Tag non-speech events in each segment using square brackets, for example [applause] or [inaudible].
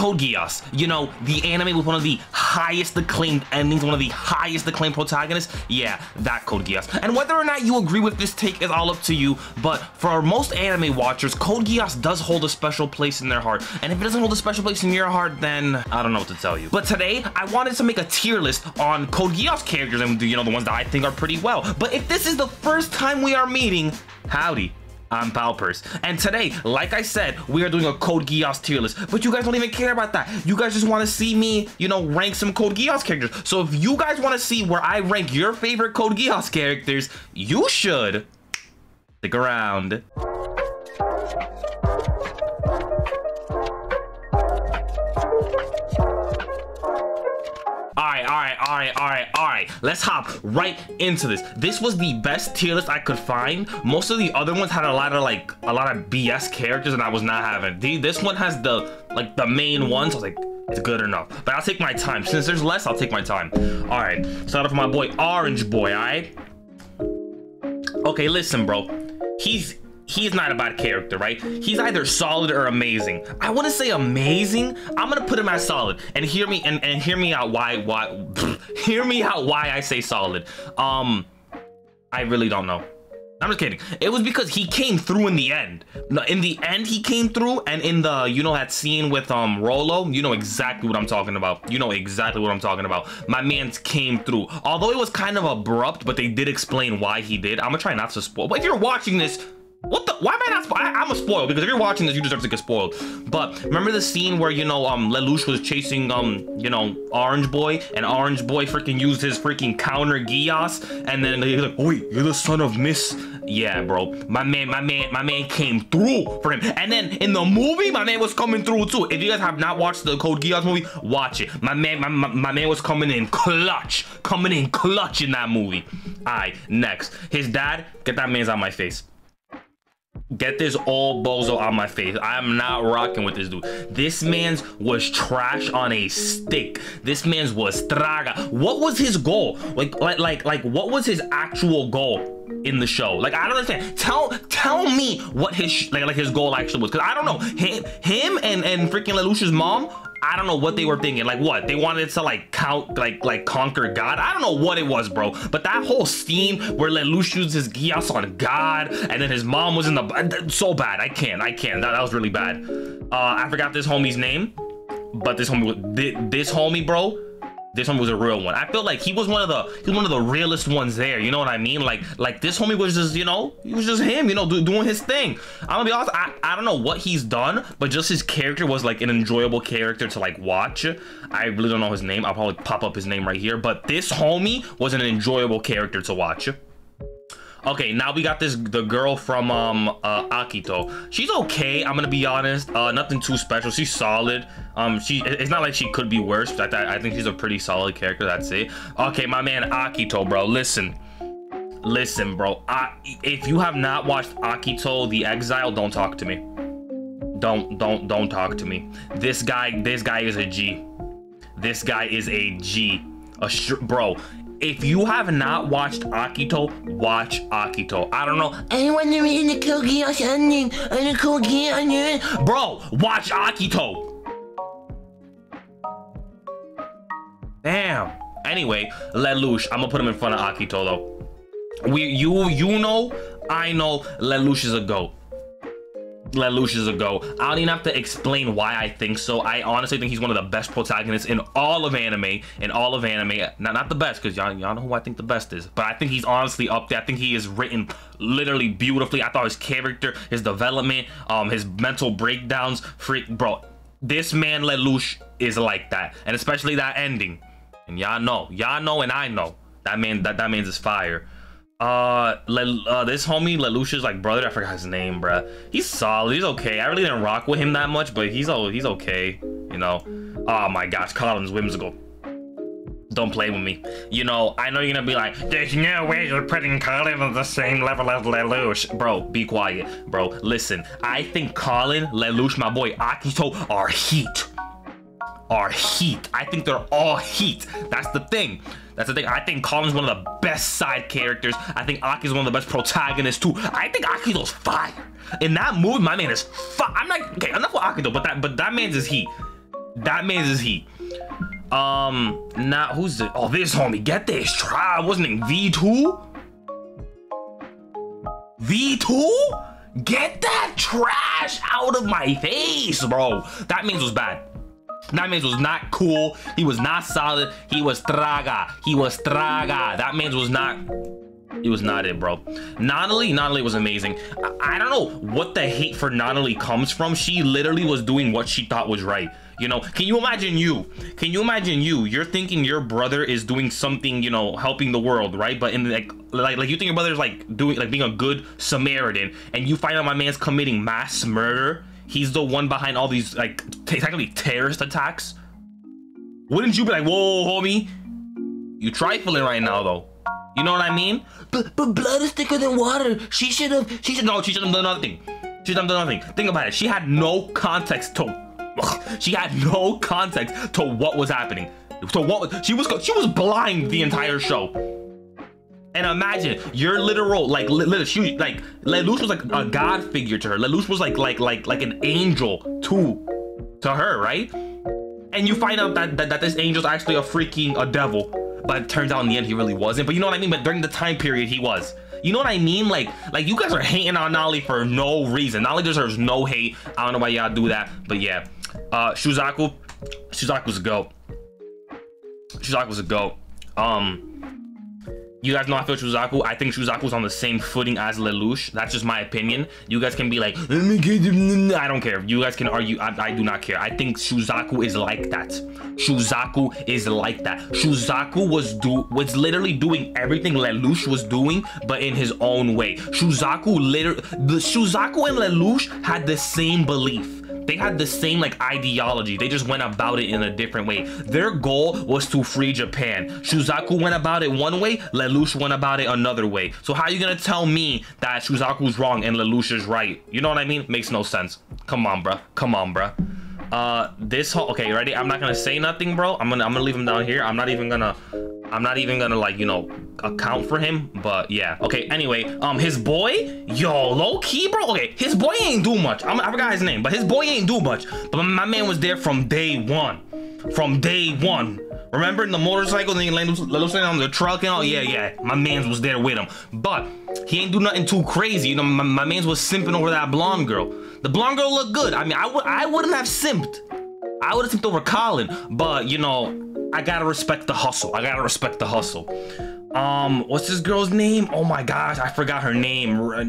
Code Geass, you know, the anime with one of the highest acclaimed endings, one of the highest acclaimed protagonists, yeah, that Code Geass. And whether or not you agree with this take is all up to you, but for most anime watchers, Code Geass does hold a special place in their heart. And if it doesn't hold a special place in your heart, then I don't know what to tell you. But today, I wanted to make a tier list on Code Geass characters and, you know, the ones that I think are pretty well. But if this is the first time we are meeting, howdy. I'm Powpers. And today, like I said, we are doing a Code Geass tier list. But you guys don't even care about that. You guys just want to see me, you know, rank some Code Geass characters. So if you guys want to see where I rank your favorite Code Geass characters, you should stick around. Alright, alright, alright, alright, alright. Let's hop right into this. This was the best tier list I could find. Most of the other ones had a lot of like a lot of BS characters and I was not having. This one has the like the main ones. I was like, it's good enough. But I'll take my time. Since there's less, I'll take my time. Alright. Start off with my boy Orange Boy, alright? Okay, listen, bro. He's he's not a bad character, right? He's either solid or amazing. I want to say amazing. I'm gonna put him as solid, and hear me and, and hear me out. Why? Why? [laughs] hear me out. Why I say solid? Um, I really don't know. I'm just kidding. It was because he came through in the end. In the end, he came through, and in the you know that scene with um Rolo, you know exactly what I'm talking about. You know exactly what I'm talking about. My man's came through. Although it was kind of abrupt, but they did explain why he did. I'm gonna try not to spoil. But if you're watching this, what the? Why am I not spoiled? I'm a spoiled because if you're watching this, you deserve to get spoiled. But remember the scene where you know um Lelouch was chasing um you know Orange Boy and Orange Boy freaking used his freaking counter Geass and then he's like, oh, wait, you're the son of Miss. Yeah, bro. My man, my man, my man came through for him. And then in the movie, my man was coming through too. If you guys have not watched the Code Geass movie, watch it. My man, my, my, my man was coming in clutch, coming in clutch in that movie. All right, next, his dad. Get that man's on my face. Get this all bozo on my face. I'm not rocking with this dude. This man's was trash on a stick. This man's was traga. What was his goal? Like, like, like, like, what was his actual goal in the show? Like, I don't understand. Tell, tell me what his like, like his goal actually was, because I don't know. Him, him, and and freaking Lelouch's mom I don't know what they were thinking. Like what? They wanted to like count, like like conquer God. I don't know what it was, bro. But that whole scene where Lelouch used his Geass on God, and then his mom was in the so bad. I can't. I can't. That, that was really bad. Uh, I forgot this homie's name, but this homie, this homie, bro this one was a real one. I feel like he was one of the he was one of the realest ones there. You know what I mean? Like like this homie was just you know he was just him. You know do, doing his thing. I'm gonna be honest. I I don't know what he's done, but just his character was like an enjoyable character to like watch. I really don't know his name. I'll probably pop up his name right here. But this homie was an enjoyable character to watch. Okay, now we got this the girl from um uh, Akito. She's okay. I'm gonna be honest. Uh, nothing too special. She's solid. Um, she it's not like she could be worse. I, I think she's a pretty solid character. That's it. Okay, my man Akito, bro. Listen, listen, bro. I, if you have not watched Akito the Exile, don't talk to me. Don't don't don't talk to me. This guy this guy is a G. This guy is a G. A bro, if you have not watched Akito, watch Akito. I don't know. I want to read the Kogi ending and the Kogi onion. Bro, watch Akito. Damn. Anyway, Lelouch. I'm gonna put him in front of Akito though. We you you know, I know Lelouch is a goat. Lelouch is a go. I don't even have to explain why I think so. I honestly think he's one of the best protagonists in all of anime. In all of anime, not not the best because y'all y'all know who I think the best is, but I think he's honestly up there. I think he is written literally beautifully. I thought his character, his development, um, his mental breakdowns, freak, bro. This man Lelouch is like that, and especially that ending. And y'all know, y'all know, and I know that man that that man's is fire. Uh, Le, uh, this homie Lelouch's like brother, I forgot his name, bruh. He's solid. He's okay. I really didn't rock with him that much, but he's oh, he's okay. You know. Oh my gosh, Kallen's whimsical. Don't play with me. You know, I know you're gonna be like, there's no way you're putting Kallen on the same level as Lelouch. Bro, be quiet. Bro, listen. I think Kallen, Lelouch, my boy Akito are heat. Are heat. I think they're all heat. That's the thing. That's the thing. I think Kallen's one of the best side characters. I think Aki's one of the best protagonists too. I think Akito's fire. In that movie, my man is fire. I'm not okay. Enough with Akito, but that but that man's is heat. That man is heat. Um, now who's it? Oh, this homie. Get this. Try. Wasn't it V2? V2? Get that trash out of my face, bro. That means was bad. That man was not cool. He was not solid. He was traga. He was traga. That man was not. He was not it, bro. Nunnally, Nunnally was amazing. I, I don't know what the hate for Nunnally comes from. She literally was doing what she thought was right. You know, can you imagine you? Can you imagine you? You're thinking your brother is doing something, you know, helping the world, right? But in like, like, like you think your brother's like doing, like being a good Samaritan, and you find out my man's committing mass murder he's the one behind all these like technically terrorist attacks, wouldn't you be like, whoa, homie, you trifling right now though? You know what I mean? But but blood is thicker than water. She should have. She should no. She should have done nothing. She should have done nothing. Think about it. She had no context to. She had no context to what was happening. To what she was. She was blind the entire show. And imagine you're literal, like, li she, like, Lelouch was like a god figure to her. Lelouch was like, like, like, like an angel to, to her, right? And you find out that, that, that this angel's actually a freaking a devil, but it turns out in the end he really wasn't. But you know what I mean? But during the time period he was. You know what I mean? Like, like you guys are hating on Nolly for no reason. Nolly deserves no hate. I don't know why y'all do that, but yeah. Uh, Shuzaku, Shuzaku's a goat. Shuzaku's a goat. Um, you guys know I feel Shuzaku. I think Shuzaku's on the same footing as Lelouch. That's just my opinion. You guys can be like, I don't care. You guys can argue. I, I do not care. I think Shuzaku is like that. Shuzaku is like that. Shuzaku was do was literally doing everything Lelouch was doing, but in his own way. Shuzaku literally, the Shuzaku and Lelouch had the same belief they had the same like ideology. They just went about it in a different way. Their goal was to free Japan. Shuzaku went about it one way, Lelouch went about it another way. So how are you gonna tell me that Shuzaku's wrong and Lelouch is right? You know what I mean? Makes no sense. Come on, bruh. Come on, bruh. Uh, this whole okay, ready? I'm not gonna say nothing, bro. I'm gonna I'm gonna leave him down here. I'm not even gonna I'm not even gonna like, you know, account for him, but yeah. Okay, anyway, um, his boy, yo, low key, bro. Okay, his boy ain't do much. I'm, I forgot his name, but his boy ain't do much. But my man was there from day one. From day one. Remember in the motorcycle, then he landed on the truck and all? Yeah, yeah, my man's was there with him. But he ain't do nothing too crazy. You know, my, my man's was simping over that blonde girl. The blonde girl looked good. I mean, I, would, I wouldn't have simped. I would have simped over Kallen, but you know, I gotta respect the hustle. I gotta respect the hustle. Um, what's this girl's name? Oh my gosh, I forgot her name. I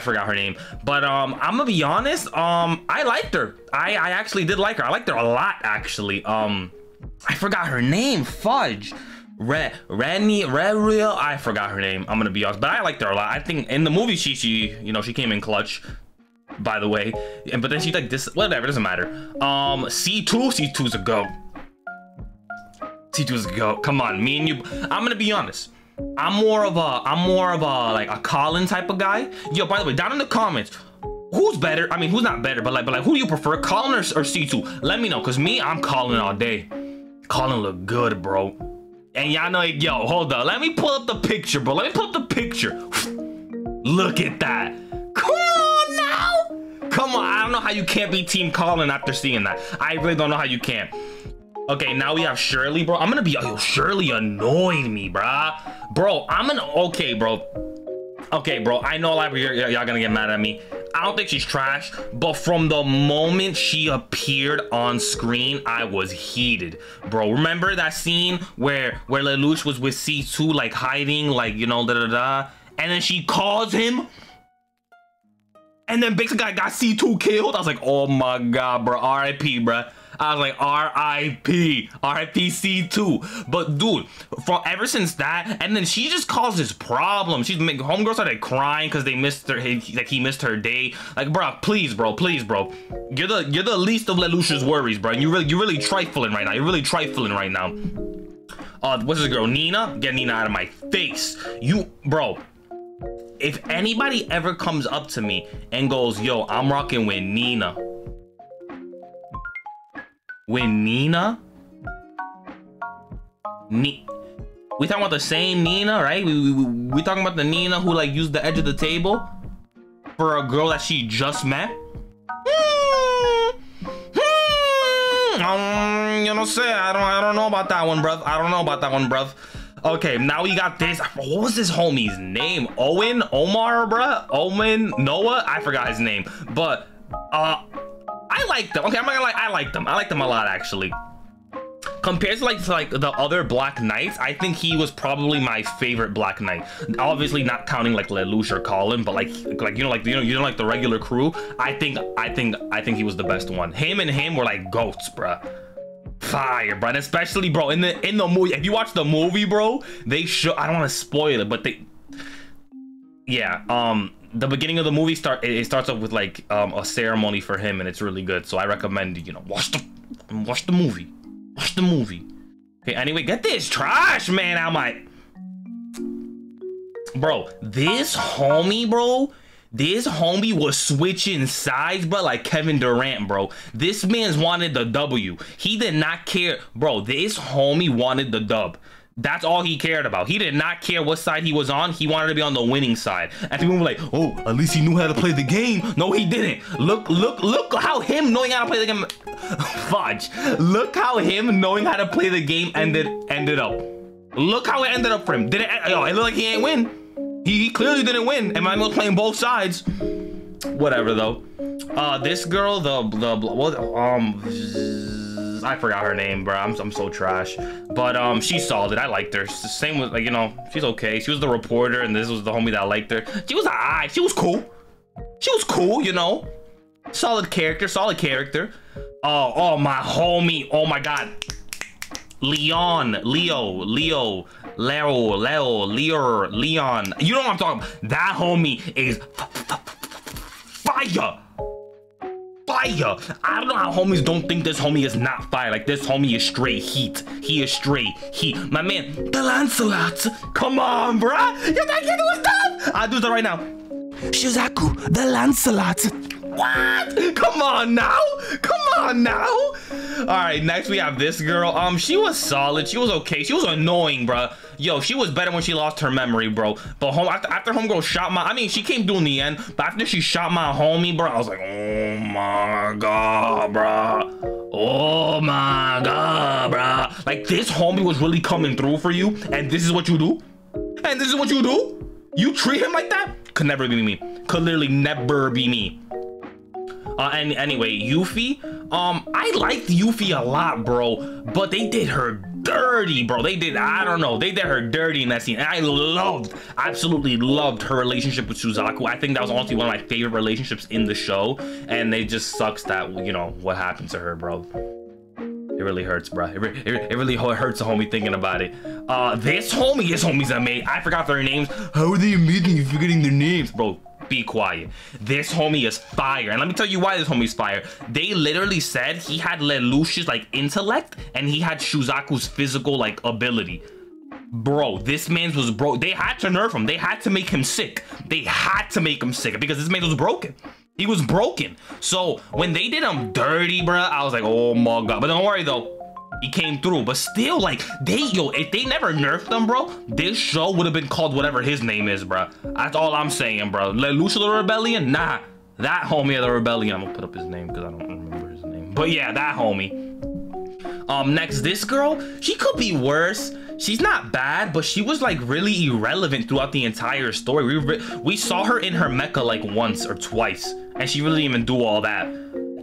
forgot her name. But um, I'm gonna be honest. Um, I liked her. I I actually did like her. I liked her a lot actually. Um, I forgot her name. Fudge. Red Rani Real I forgot her name. I'm gonna be honest, but I liked her a lot. I think in the movie she she you know she came in clutch by the way. And but then she's like this whatever, doesn't matter. Um C2, C2's a go. C2's a go. Come on, me and you I'm gonna be honest. I'm more of a I'm more of a like a Kallen type of guy. Yo, by the way, down in the comments, who's better? I mean, who's not better, but like, but like, who do you prefer, Kallen or, or C2? Let me know, cause me, I'm Kallen all day. Kallen look good, bro. And y'all know, yo, hold up. Let me pull up the picture, bro. Let me pull up the picture. Look at that. Cool now. Come on, I don't know how you can't be Team Kallen after seeing that. I really don't know how you can't. Okay, now we have Shirley, bro. I'm gonna be, yo, Shirley annoyed me, bruh. Bro, I'm gonna, okay, bro. Okay, bro, I know a lot of y'all gonna get mad at me. I don't think she's trash, but from the moment she appeared on screen, I was heated, bro. Remember that scene where where Lelouch was with C2, like hiding, like you know, da da da, and then she calls him and then basically I got C2 killed. I was like, oh my god, bro. RIP, bro. I was like, RIP, RIP C2. But dude, from ever since that, and then she just causes problems. She's making homegirl started crying because they missed her, like he missed her day. Like, bro, please, bro, please, bro. You're the you're the least of Lelouch's worries, bro. You really you're really trifling right now. You're really trifling right now. Uh, what's this girl? Nina? Get Nina out of my face. You, bro if anybody ever comes up to me and goes, yo, I'm rocking with Nina. When Nina? Ni we talking about the same Nina, right? We, we, we talking about the Nina who like used the edge of the table for a girl that she just met? Hmm. Hmm. Um, you know, say I don't, I don't know about that one, bruv. I don't know about that one, bruv. Okay, now we got this. What was this homie's name? Owen, Omar, bruh? Owen, Noah? I forgot his name. But, uh, I like them. Okay, I'm not gonna lie. I like them. I like them a lot, actually compared to like to like the other Black Knights, I think he was probably my favorite Black Knight. Obviously not counting like Lelouch or Kallen, but like like you know like you know you know like the regular crew. I think I think I think he was the best one. Him and him were like goats, bruh. Fire, bro. And especially, bro, in the in the movie. If you watch the movie, bro, they show. I don't want to spoil it, but they. Yeah. Um the beginning of the movie start it starts off with like um, a ceremony for him and it's really good so i recommend you know watch the watch the movie Watch the movie. Okay, anyway, get this trash man out my... Bro, this homie, bro, this homie was switching sides, bro, like Kevin Durant, bro. This man's wanted the W. He did not care. Bro, this homie wanted the dub. That's all he cared about. He did not care what side he was on. He wanted to be on the winning side. And people were like, "Oh, at least he knew how to play the game." No, he didn't. Look, look, look how him knowing how to play the game. [laughs] Fudge. Look how him knowing how to play the game ended ended up. Look how it ended up for him. Did it? Oh, it looked like he ain't win. He, he clearly didn't win. And was playing both sides. Whatever though. Uh, this girl, the the what um. I forgot her name, bro. I'm, I'm so trash. But um, she's solid. I liked her. Same with like you know, she's okay. She was the reporter, and this was the homie that liked her. She was alright. She was cool. She was cool, you know. Solid character, solid character. Oh, oh my homie. Oh my god. Leon, Leo, Leo, Leo, Leo, Leo, Leon. You know what I'm talking about? That homie is fire fire. I don't know how homies don't think this homie is not fire. Like this homie is straight heat. He is straight heat. My man, the Lancelot. Come on, bruh. You think you do stuff? I'll do that right now. Shusaku, the Lancelot. What? Come on now. Come on now. All right, next we have this girl. Um, she was solid. She was okay. She was annoying, bro. Yo, she was better when she lost her memory, bro. But home after, after homegirl shot my, I mean, she came through in the end. But after she shot my homie, bro, I was like, oh my god, bro. Oh my god, bro. Like this homie was really coming through for you, and this is what you do, and this is what you do. You treat him like that? Could never be me. Could literally never be me. Uh, and anyway, Yuffie, um, I liked Yuffie a lot, bro, but they did her dirty, bro. They did, I don't know, they did her dirty in that scene. And I loved, absolutely loved her relationship with Suzaku. I think that was honestly one of my favorite relationships in the show. And it just sucks that, you know, what happened to her, bro. It really hurts, bro. It, it, it really hurts a homie thinking about it. Uh, this homie, this homies I made. I forgot their names. How are they admitting you forgetting their names, bro? Be quiet. This homie is fire. And let me tell you why this homie's fire. They literally said he had Lelouch's like intellect and he had Shusaku's physical like ability. Bro, this man's was bro. They had to nerf him. They had to make him sick. They had to make him sick because this man was broken. He was broken. So when they did him dirty, bro, I was like, oh my god. But don't worry though he came through. But still, like, they, yo, if they never nerfed him, bro, this show would have been called whatever his name is, bro. That's all I'm saying, bro. Lelouch the Rebellion? Nah. That homie of the Rebellion. I'm gonna put up his name because I don't remember his name. But yeah, that homie. Um, next, this girl, she could be worse. She's not bad, but she was like really irrelevant throughout the entire story. We, we saw her in her mecha like once or twice, and she really didn't even do all that.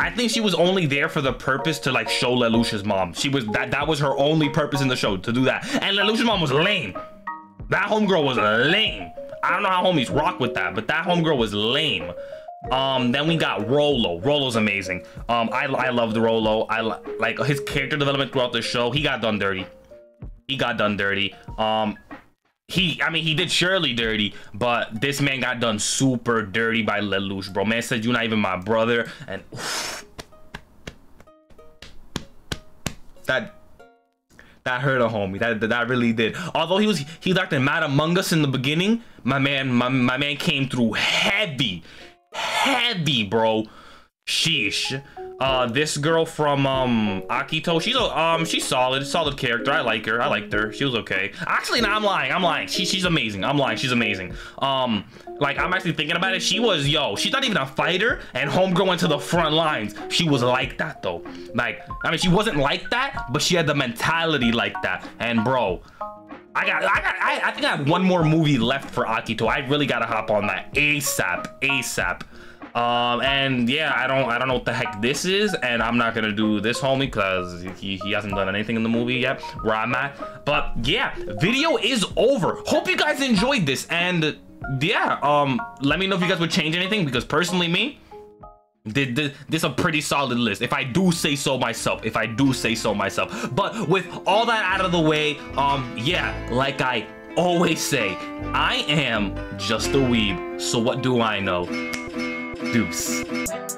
I think she was only there for the purpose to like show Lelouch's mom. She was that that was her only purpose in the show to do that. And Lelouch's mom was lame. That homegirl was lame. I don't know how homies rock with that, but that homegirl was lame. Um, then we got Rolo. Rolo's amazing. Um, I I loved Rolo. I like his character development throughout the show. He got done dirty. He got done dirty. Um, he, I mean, he did Shirley dirty, but this man got done super dirty by Lelouch, bro. Man said, you're not even my brother, and oof, that that hurt a homie. That that really did. Although he was he was acting mad among us in the beginning, my man, my my man came through heavy, heavy, bro. Sheesh. Uh, this girl from um Akito, she's a um she's solid, solid character. I like her. I liked her. She was okay. Actually, no, I'm lying. I'm lying. She she's amazing. I'm lying. She's amazing. Um, like I'm actually thinking about it. She was yo. She's not even a fighter, and Homegirl went to the front lines. She was like that though. Like I mean, she wasn't like that, but she had the mentality like that. And bro, I got, I got, I, I think I have one more movie left for Akito. I really gotta hop on that ASAP, ASAP. Um, and yeah, I don't, I don't know what the heck this is, and I'm not gonna do this homie because he, he hasn't done anything in the movie yet where I'm at. But yeah, video is over. Hope you guys enjoyed this, and yeah, um, let me know if you guys would change anything because personally, me. Did this is a pretty solid list if I do say so myself if I do say so myself but with all that out of the way um yeah like I always say I am just a weeb so what do I know Deus.